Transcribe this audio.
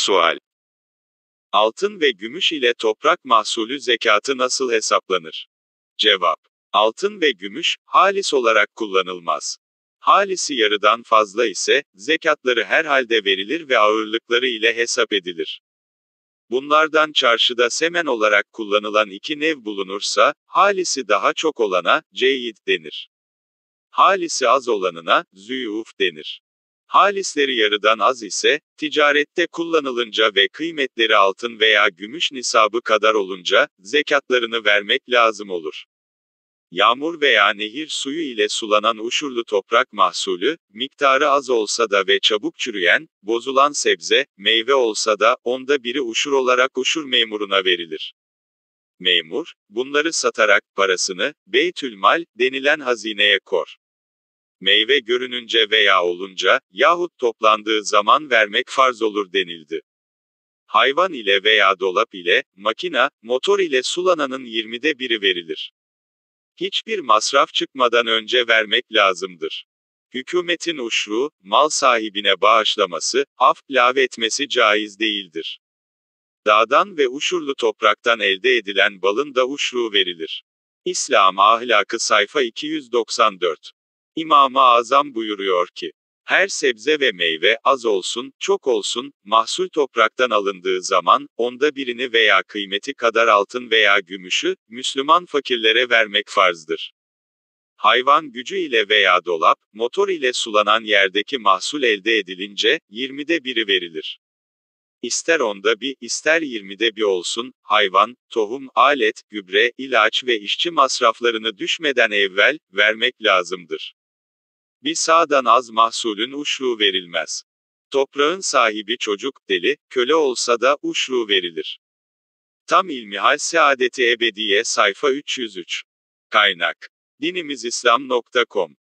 Sual Altın ve gümüş ile toprak mahsulü zekatı nasıl hesaplanır? Cevap Altın ve gümüş, halis olarak kullanılmaz. Halisi yarıdan fazla ise, zekatları herhalde verilir ve ağırlıkları ile hesap edilir. Bunlardan çarşıda semen olarak kullanılan iki nev bulunursa, halisi daha çok olana, ceyid denir. Halisi az olanına, züyuf denir. Halisleri yarıdan az ise, ticarette kullanılınca ve kıymetleri altın veya gümüş nisabı kadar olunca, zekatlarını vermek lazım olur. Yağmur veya nehir suyu ile sulanan uşurlu toprak mahsulü, miktarı az olsa da ve çabuk çürüyen, bozulan sebze, meyve olsa da, onda biri uşur olarak uşur memuruna verilir. Memur, bunları satarak, parasını, beytülmal, denilen hazineye kor. Meyve görününce veya olunca, yahut toplandığı zaman vermek farz olur denildi. Hayvan ile veya dolap ile, makina, motor ile sulananın 20'de biri verilir. Hiçbir masraf çıkmadan önce vermek lazımdır. Hükümetin uşru, mal sahibine bağışlaması, af, lave etmesi caiz değildir. Dağdan ve uşurlu topraktan elde edilen balın da uşru verilir. İslam Ahlakı sayfa 294 İmam-ı Azam buyuruyor ki, her sebze ve meyve, az olsun, çok olsun, mahsul topraktan alındığı zaman, onda birini veya kıymeti kadar altın veya gümüşü, Müslüman fakirlere vermek farzdır. Hayvan gücü ile veya dolap, motor ile sulanan yerdeki mahsul elde edilince, 20'de biri verilir. İster onda bir, ister 20'de bir olsun, hayvan, tohum, alet, gübre, ilaç ve işçi masraflarını düşmeden evvel, vermek lazımdır. Bir sağdan az mahsulün uşru verilmez. Toprağın sahibi çocuk, deli, köle olsa da uşru verilir. Tam İlmihal Saadeti Ebediye sayfa 303. Kaynak. dinimizislam.com